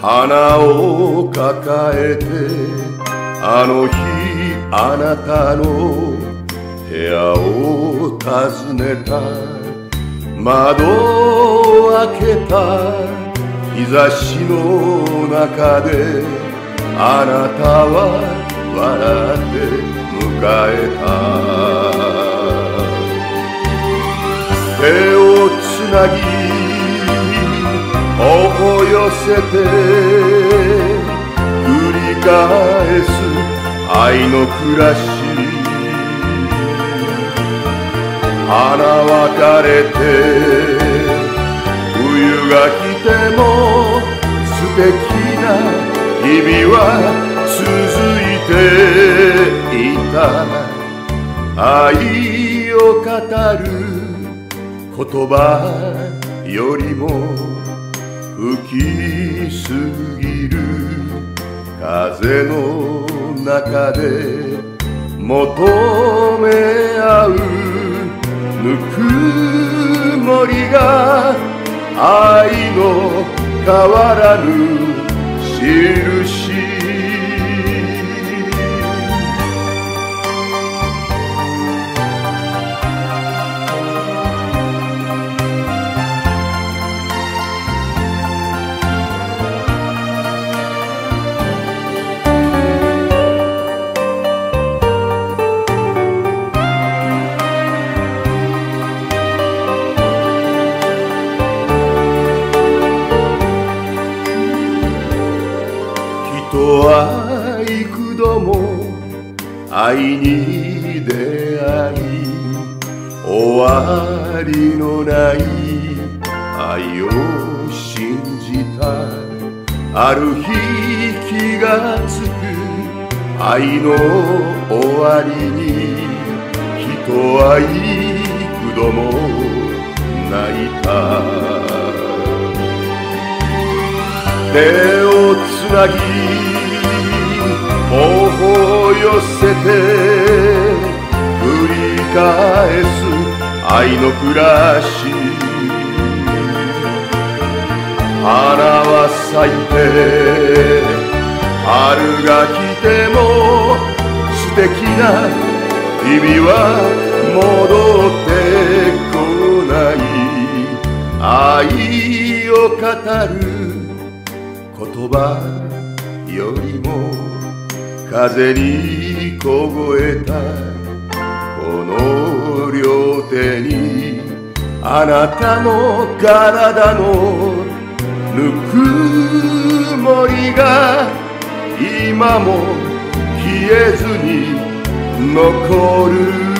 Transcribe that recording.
花を抱えてあの日あなたの部屋を訪ねた。窓を開けた。日差しの中であなたは笑って迎えた。手をつなぎ頬寄せて繰り返す愛の暮らし。花別れて冬が来ても素敵な日々は続いていた。愛を語る言葉よりも吹きすぎる。風の中で求め合う。ぬくもりが愛の変わらぬ。印愛に出会い終わりのない愛を信じた。ある日気がつく。愛の終わりに人は幾度も泣いた。手をつなぎ繰り返す愛の暮らし花は咲いて春が来ても素敵な日々は戻ってこない。愛を語る言葉よりも風に凍えたこの両手にあなたの体のぬくもりが今も消えずに残る。